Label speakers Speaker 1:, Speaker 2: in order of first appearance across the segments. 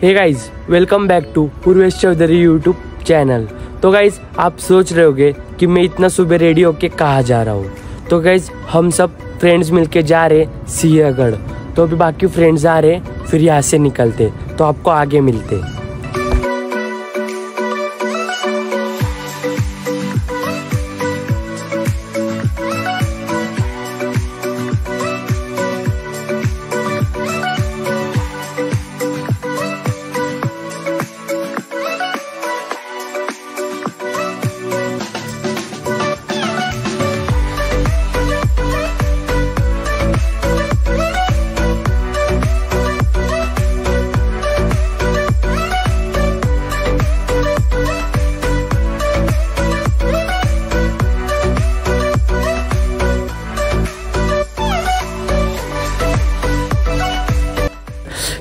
Speaker 1: Hey guys welcome back to Purvesh Chaudhary YouTube channel तो guys आप सोच रहे होगे कि मैं इतना सुबह रेडी होके कहा जा रहा हूँ। तो गाइज़ हम सब फ्रेंड्स मिलके जा रहे सिंहगढ़। तो अभी बाकी फ्रेंड्स आ रहे फिर यहाँ से निकलते तो आपको आगे मिलते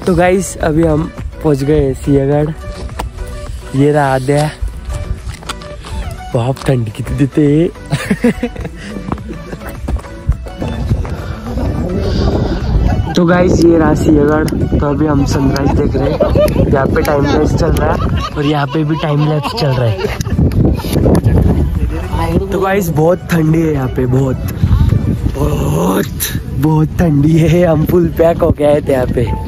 Speaker 1: तो गाइस अभी हम पहुँच गए सियागढ़ ये रहा आद्या। बहुत ठंड कितनी देते तो गाइस ये रहा सियागढ़ तो अभी हम सनराइज देख रहे हैं। यहाँ पे टाइम लैप्स चल रहा है और यहाँ पे भी टाइम लैप्स चल रहा है। तो गाइस बहुत ठंडी है यहाँ पे, बहुत। बहुत बहुत ठंडी है। हम फुल पैक हो गए थे यहाँ पे।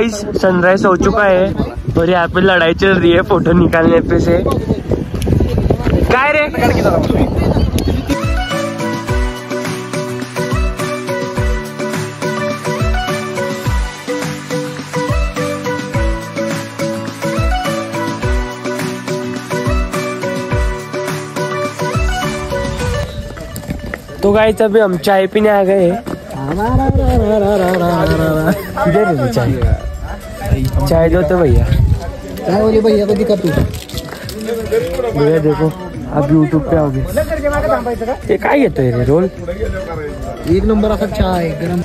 Speaker 1: गाइस सनराइज हो चुका है और यहाँ पे लड़ाई चल रही है फ़ोटो निकालने पे से रे तो गाइस अभी हम चाय पीने आ गए हैं है चाय चाय दो तो भैया।
Speaker 2: चाय बोले भैया को दिक्कत
Speaker 1: भैया देखो आप यूट्यूब पे आओगे ये काय घेतोय रे रोल।
Speaker 2: एक नंबर असा आहे गरम।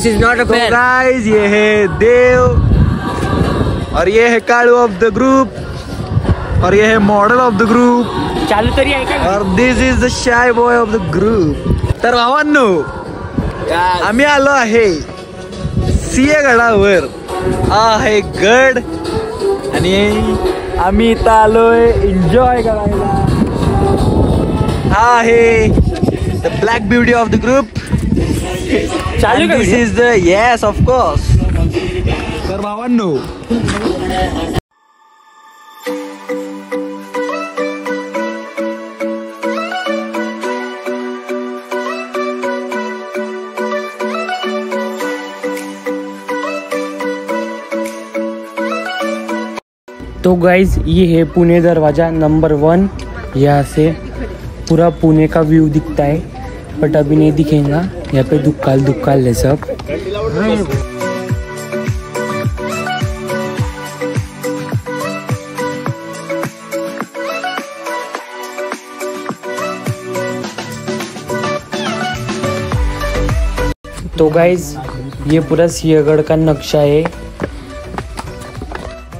Speaker 2: This is not
Speaker 3: a guys ये है देव और ये है कालू ऑफ़ द ग्रुप और ये है मॉडल ऑफ़ द ग्रुप
Speaker 1: चालू तरी आहे का?
Speaker 3: और this is the shy boy of the group तर भावांनो आम्ही आलो आहे सिंहगडावर. हा आहे गड आणि आम्ही इथं आलोय एन्जॉय करायला. हा आहे the black beauty of the group
Speaker 1: चालू का this
Speaker 3: is the yes of course तर भावांनो.
Speaker 1: तो गाइज़ ये है पुणे दरवाज़ा नंबर वन यहाँ से पूरा पुणे का व्यू दिखता है बट अभी नहीं दिखेगा। यहाँ पे दुक्काल दुक्काल है सब। तो गाइज़ ये पूरा सिंहगढ़ का नक्शा है।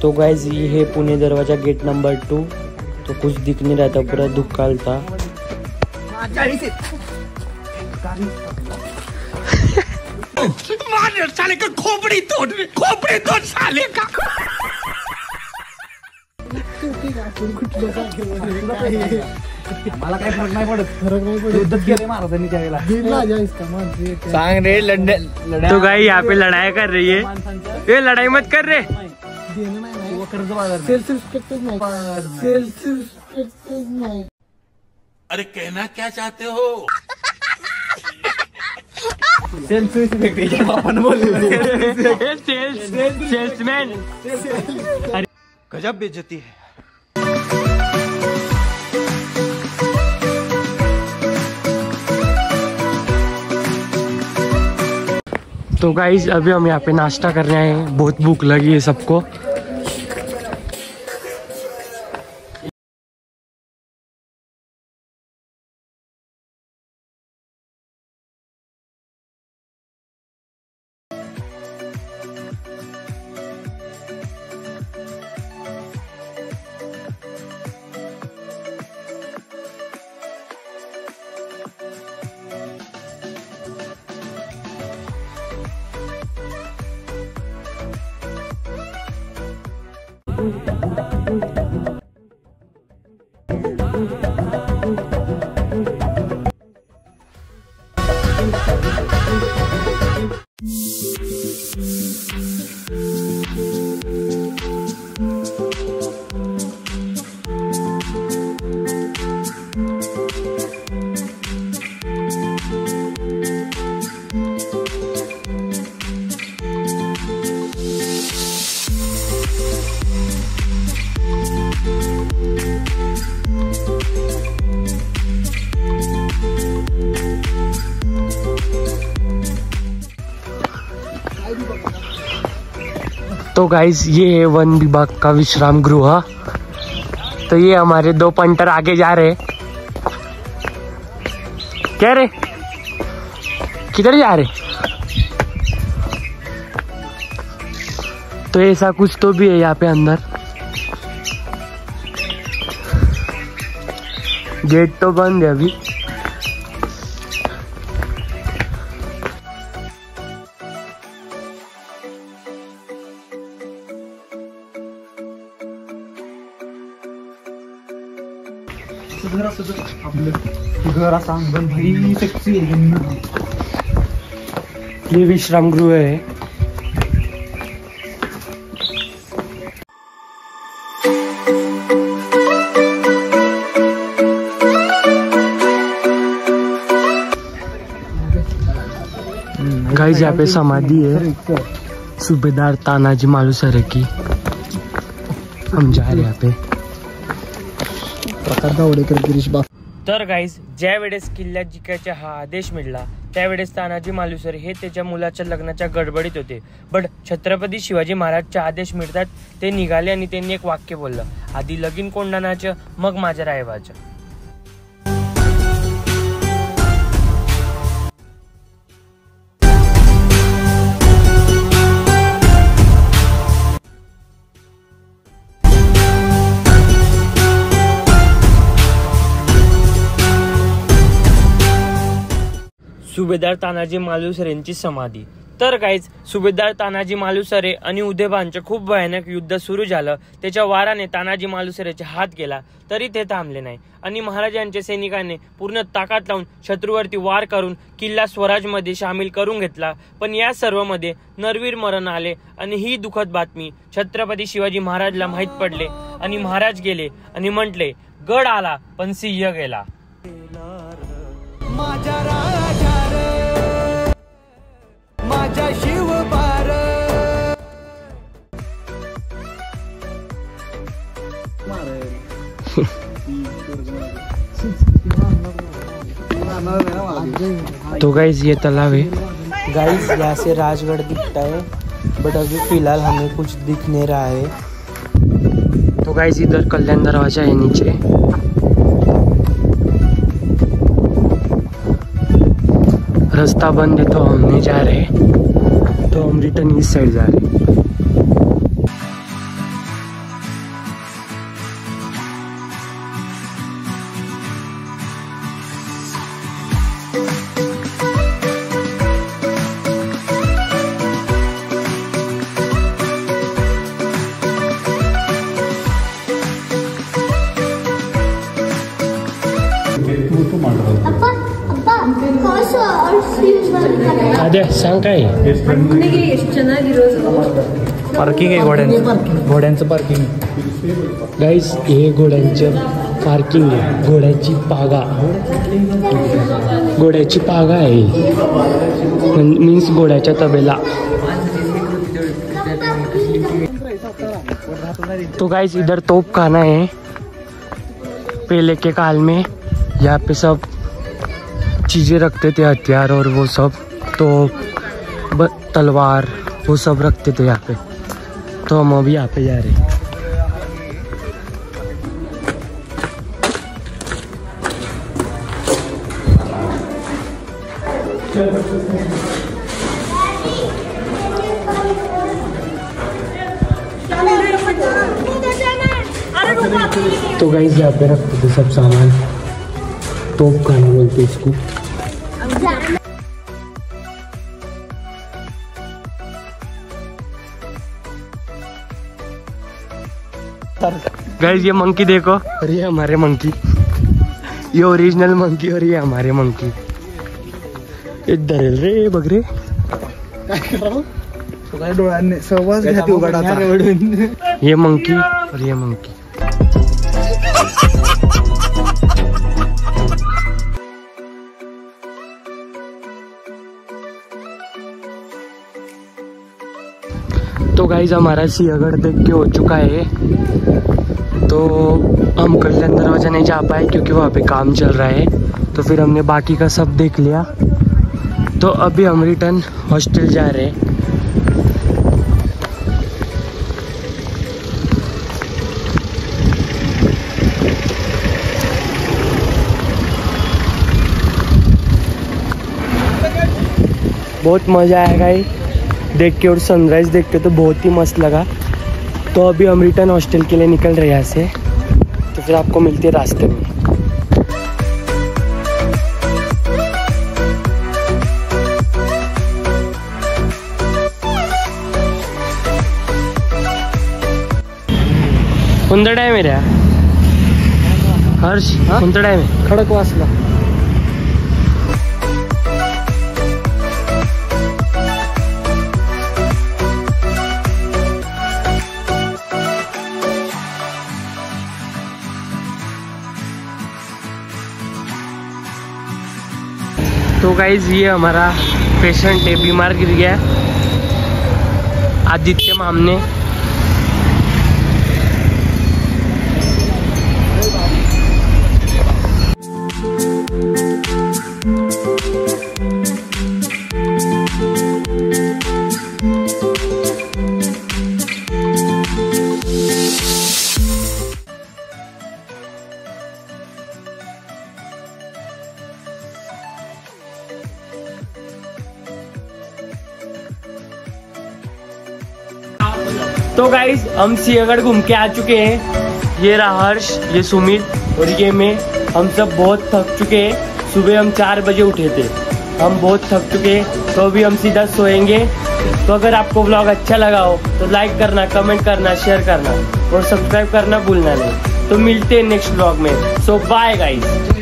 Speaker 1: तो गाइज़ ये है पुणे दरवाज़ा गेट नंबर टू तो कुछ दिख नहीं रहा था, पूरा दुकाल था।
Speaker 3: मला काही फरक नाही पडत.
Speaker 2: फरक नहीं
Speaker 3: युद्धच केले महाराजांनी त्यावेळेला. सांग रे लढ
Speaker 1: तो गाई यहाँ पे लड़ाई कर रही है। ये लड़ाई मत कर रहे
Speaker 2: देना नहीं। नहीं।
Speaker 3: कर्ज बाज़ार
Speaker 2: सेल्फ रिस्पेक्ट नहीं सेल्फ रिस्पेक्ट नहीं
Speaker 4: अरे
Speaker 1: सेल्समैन
Speaker 4: गजब बेइज्जती है।
Speaker 1: तो गाइज़ अभी हम यहाँ पे नाश्ता कर रहे हैं। बहुत भूख लगी है सबको। तो गाइज़ ये है वन विभाग का विश्राम गृह। तो ये हमारे दो पंटर आगे जा रहे। क्या रे? किधर जा रहे? तो ऐसा कुछ तो भी है यहाँ पे अंदर। गेट तो बंद है अभी।
Speaker 3: घर सेक्सी
Speaker 1: ये विश्राम गृह है। गाइस, यहाँ पे समाधि है। सूबेदार तानाजी मालूसरे की। हम जा रहे यहाँ पे।
Speaker 2: प्रकार गिरीश बा
Speaker 1: तर गाईज ज्या वेळेस किल्ल्यात जिकायचा हा आदेश मिळाला त्यावेळेस तानाजी मालुसरे हे त्याच्या मुलाच्या लग्नाच्या गडबडीत होते. बट छत्रपती शिवाजी महाराजचे आदेश मिळतात ते निघाले आणि त्यांनी एक वाक्य बोललं आधी लगीन कोंडाणाचं मग माझ्या रायवाचं सुभेदार तानाजी मालुसरेंची समाधी. तर काहीच सुभेदार तानाजी मालुसरे आणि उदयभानचं खूप भयानक युद्ध सुरू झालं. त्याच्या वाराने तानाजी मालुसरेचे हात गेला तरी ते थांबले नाही. आणि महाराजांच्या सैनिकांनी पूर्ण ताकद लावून शत्रूवरती वार करून किल्ला स्वराजमध्ये सामील करून घेतला. पण या सर्वमध्ये नरवीर मरण आले आणि ही दुःखद बातमी छत्रपती शिवाजी महाराजला माहीत पडले. आणि महाराज गेले आणि म्हटले गड आला पण सिंह गेला. तो गाइज़ ये तालाब है। गाइज़ यहाँ से राजगढ़ दिखता है बट अभी फ़िलहाल हमें कुछ दिख नहीं रहा है। तो गाइज़ इधर कल्याण दरवाज़ा है नीचे। रास्ता बंद है तो हम नहीं जा रहे। तो हम रिटर्न इस साइड जा रहे। ಅದೇ सांग काय
Speaker 5: ನನಗೆ ಎಷ್ಟು ಚೆನ್ನಾಗಿರೋದು
Speaker 3: पार्किंग आहे घोड्यांचं घोड्यांचं पार्किंग
Speaker 1: गाईस हे घोड्यांचं पार्किंग आहे घोड्याची पागा घोड्याची पागा आहे मीन्स घोड्याच्या तबेला तो गाइस इधर तोप खाना है पहले के काल में यहाँ पे सब चीज़ें रखते थे हथियार और वो सब तो तलवार, वो सब रखते थे यहाँ पे। तो हम अभी यहाँ पे जा रहे हैं। तो गाइस यहाँ पे रखते थे सब सामान। तोप खाना बोलते इसको। गाइस ये मंकी देखो। और ये हमारे मंकी ये ओरिजिनल मंकी और ये हमारे मंकी इधर रे
Speaker 3: उघडाचा
Speaker 1: ये मंकी और ये मंकी तो गाइज़ हमारा सियागढ़ देख के हो चुका है। हम कल्याण दरवाज़ा नहीं जा पाए क्योंकि वहाँ पे काम चल रहा है। तो फिर हमने बाकी का सब देख लिया। तो अभी हम रिटर्न हॉस्टल जा रहे हैं। बहुत मज़ा आएगा ये देख के और सनराइज देख के तो बहुत ही मस्त लगा। तो अभी हम रिटर्न हॉस्टल के लिए निकल रहे हैं यहाँ से। तो फिर आपको मिलते हैं रास्ते में। कोणता टाइम आहे रे हर्ष कोणता टाइम आहे
Speaker 3: खडक वाचला
Speaker 1: तो गाइज़ ये हमारा पेशेंट है बीमार गिर गया आदित्य मामने तो गाइज़ हम सियागढ़ घूम के आ चुके हैं। ये रहा हर्ष, ये सुमित और ये मैं। हम सब बहुत थक चुके हैं। सुबह हम चार बजे उठे थे। हम बहुत थक चुके हैं। तो अभी हम सीधा सोएँगे। तो अगर आपको ब्लॉग अच्छा लगा हो तो लाइक करना कमेंट करना शेयर करना और सब्सक्राइब करना भूलना नहीं। तो मिलते हैं नेक्स्ट ब्लॉग में। सो बाय गाइज़